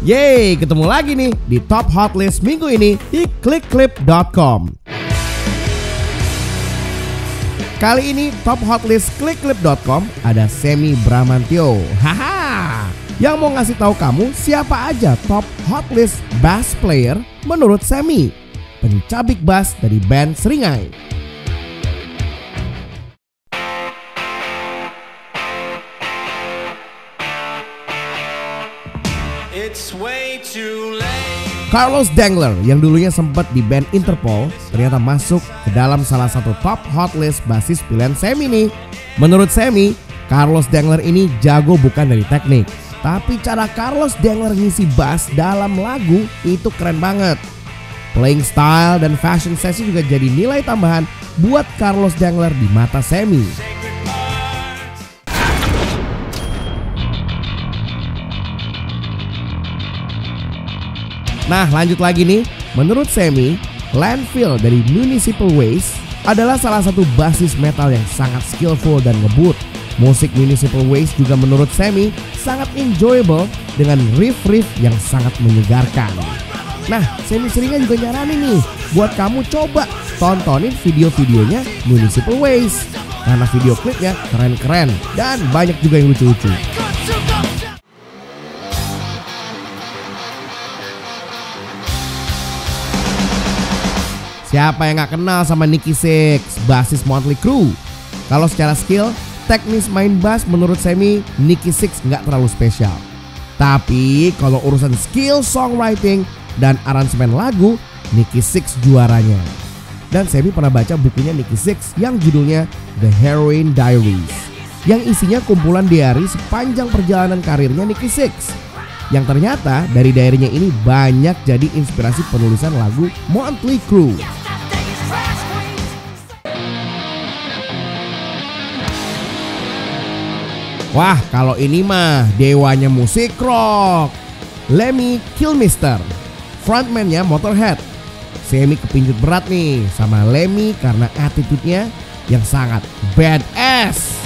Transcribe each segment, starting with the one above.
Yeay, ketemu lagi nih di Top Hot List minggu ini di clickclip.com. Kali ini Top Hot List clickclip.com ada Semi Bramantio. Haha. Yang mau ngasih tahu kamu siapa aja top Hot List bass player menurut Semi. Pencabik bass dari band Seringai. Carlos Dangler yang dulunya sempat di band Interpol ternyata masuk ke dalam salah satu top hot list basis pilihan Semi nih. Menurut Semi, Carlos Dangler ini jago bukan dari teknik, tapi cara Carlos Dangler ngisi bass dalam lagu itu keren banget. Playing style dan fashion sesi juga jadi nilai tambahan buat Carlos Dangler di mata Semi. Nah lanjut lagi nih, menurut Semi, Landfill dari Municipal Waste adalah salah satu basis metal yang sangat skillful dan ngebut. Musik Municipal Waste juga menurut Semi sangat enjoyable dengan riff-riff yang sangat menyegarkan. Nah, Semi seringnya juga nyaranin nih buat kamu coba tontonin video-videonya Municipal Waste. Karena video klipnya keren-keren dan banyak juga yang lucu-lucu. Siapa yang gak kenal sama Nicky Six, basis Motley Crue? Kalau secara skill, teknis main bass menurut Semi, Nicky Six nggak terlalu spesial. Tapi kalau urusan skill songwriting dan aransemen lagu, Nicky Six juaranya. Dan Semi pernah baca bukunya Nicky Six yang judulnya The Heroin Diaries. Yang isinya kumpulan diary sepanjang perjalanan karirnya Nicky Six. Yang ternyata dari diarynya ini banyak jadi inspirasi penulisan lagu Motley Crue. Wah, kalau ini mah dewanya musik rock. Lemmy Kilmister, frontman-nya Motorhead. Semi kepincut berat nih sama Lemmy karena attitude-nya yang sangat badass.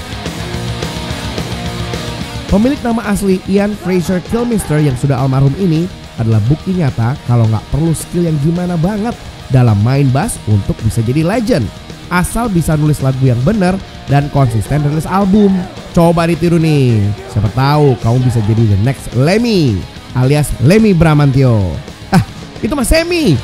Pemilik nama asli Ian Fraser Kilmister yang sudah almarhum ini adalah bukti nyata kalau nggak perlu skill yang gimana banget dalam main bass untuk bisa jadi legend. Asal bisa nulis lagu yang benar dan konsisten rilis album. Coba ditiru nih. Siapa tahu kamu bisa jadi the next Lemmy alias Lemmy Bramantio. Ah, itu Mas Semi.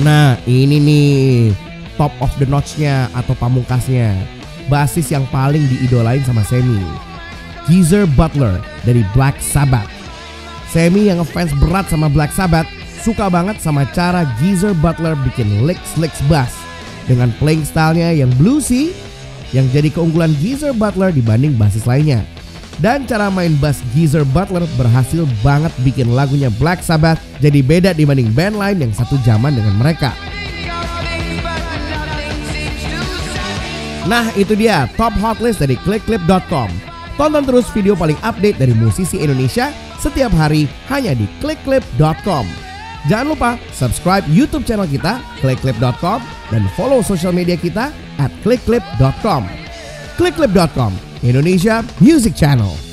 Nah, ini nih top of the notch-nya atau pamungkasnya. Basis yang paling diidolain sama Semi. Geezer Butler dari Black Sabbath. Semi yang ngefans berat sama Black Sabbath suka banget sama cara Geezer Butler bikin licks-licks bass dengan playing stylenya yang bluesy yang jadi keunggulan Geezer Butler dibanding basis lainnya. Dan cara main bass Geezer Butler berhasil banget bikin lagunya Black Sabbath jadi beda dibanding band lain yang satu zaman dengan mereka. Nah itu dia top hotlist dari clickclip.com. Tonton terus video paling update dari musisi Indonesia setiap hari hanya di clickclip.com. Jangan lupa subscribe YouTube channel kita clickclip.com dan follow social media kita at clickclip.com. Clickclip.com, Indonesia Music Channel.